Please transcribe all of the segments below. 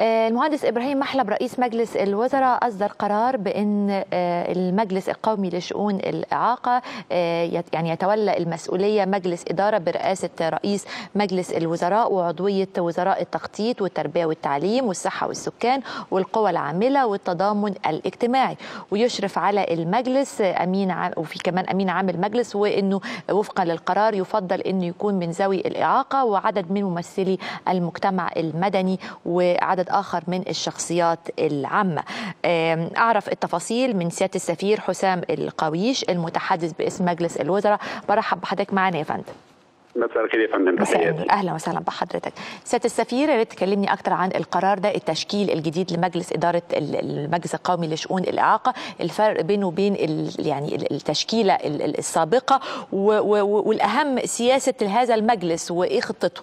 المهندس إبراهيم محلب رئيس مجلس الوزراء أصدر قرار بإن المجلس القومي لشؤون الإعاقة يعني يتولى المسؤولية مجلس إدارة برئاسة رئيس مجلس الوزراء وعضوية وزراء التخطيط والتربية والتعليم والصحة والسكان والقوى العاملة والتضامن الاجتماعي. ويشرف على المجلس أمين عام وفي كمان أمين عام المجلس وإنه وفقا للقرار يفضل إنه يكون من ذوي الإعاقة وعدد من ممثلي المجتمع المدني وعدد آخر من الشخصيات العامة. أعرف التفاصيل من سيادة السفير حسام القويش المتحدث باسم مجلس الوزراء. برحب بحضرتك معنا يا فندم. مساء الخير يا فندم أهلا وسهلا بحضرتك. سيادة السفير يا ريت تكلمني أكثر عن القرار ده التشكيل الجديد لمجلس إدارة المجلس القومي لشؤون الإعاقة. الفرق بينه وبين يعني التشكيلة السابقة والأهم سياسة هذا المجلس وايه خطته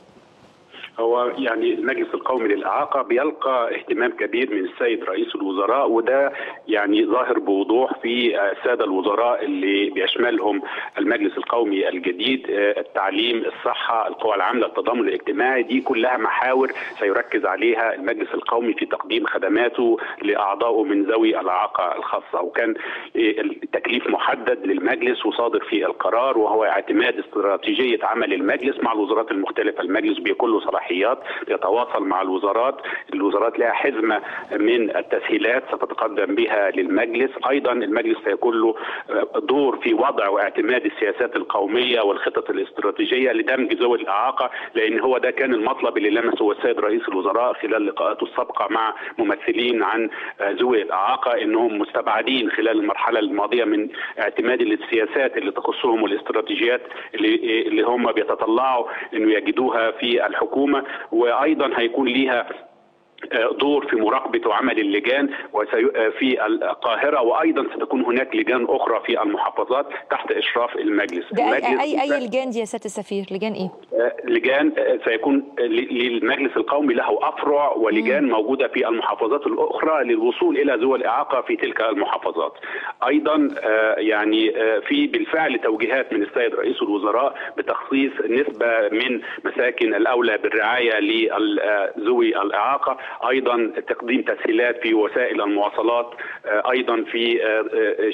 هو يعني المجلس القومي للإعاقة بيلقى اهتمام كبير من السيد رئيس الوزراء وده يعني ظاهر بوضوح في السادة الوزراء اللي بيشملهم المجلس القومي الجديد التعليم الصحة القوى العاملة التضامن الاجتماعي دي كلها محاور سيركز عليها المجلس القومي في تقديم خدماته لأعضائه من ذوي الإعاقة الخاصة. وكان التكليف محدد للمجلس وصادر في القرار وهو اعتماد استراتيجية عمل المجلس مع الوزارات المختلفة. المجلس بيكون له صلاحيات يتواصل مع الوزارات. الوزارات لها حزمة من التسهيلات ستتقدم بها للمجلس. أيضا المجلس سيكون له دور في وضع واعتماد السياسات القومية والخطط الاستراتيجية لدمج ذوي الإعاقة لأن هو ده كان المطلب اللي لمسه السيد رئيس الوزراء خلال لقاءاته السابقة مع ممثلين عن ذوي الإعاقة أنهم مستبعدين خلال المرحلة الماضية من اعتماد السياسات اللي تخصهم والاستراتيجيات اللي, اللي هم بيتطلعوا أنه يجدوها في الحكومة. وأيضا هيكون ليها دور في مراقبة وعمل اللجان في القاهرة وأيضا ستكون هناك لجان أخرى في المحافظات تحت إشراف المجلس. المجلس اي أي, أي لجان دي يا سياده السفير؟ لجان إيه؟ لجان سيكون للمجلس القومي له أفرع ولجان مم. موجودة في المحافظات الأخرى للوصول إلى ذوي الإعاقة في تلك المحافظات. أيضا يعني في بالفعل توجيهات من السيد رئيس الوزراء بتخصيص نسبة من مساكن الأولى بالرعاية لذوي الإعاقة أيضا تقديم تسهيلات في وسائل المواصلات أيضا في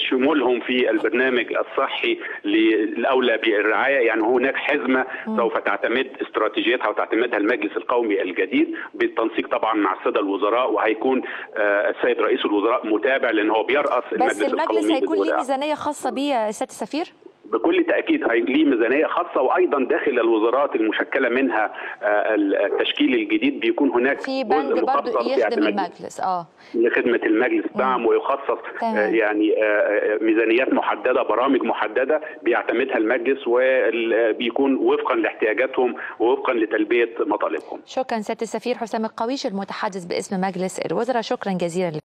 شمولهم في البرنامج الصحي للأولى بالرعاية. يعني هناك حزمة سوف تعتمد استراتيجيتها وتعتمدها المجلس القومي الجديد بالتنسيق طبعا مع السادة الوزراء وهيكون السيد رئيس الوزراء متابع لأن هو بيرأس المجلس بس المجلس هيكون ليه ميزانية خاصة بيه يا سيادة السفير؟ بكل تأكيد ليه ميزانية خاصة وأيضا داخل الوزارات المشكلة منها التشكيل الجديد بيكون هناك في بند برضه يخدم المجلس آه. لخدمة المجلس دعم ويخصص آه يعني آه ميزانيات محددة برامج محددة بيعتمدها المجلس وبيكون وفقا لاحتياجاتهم ووفقا لتلبية مطالبهم. شكرا سياده السفير حسام القويش المتحدث باسم مجلس الوزراء؟ شكرا جزيلا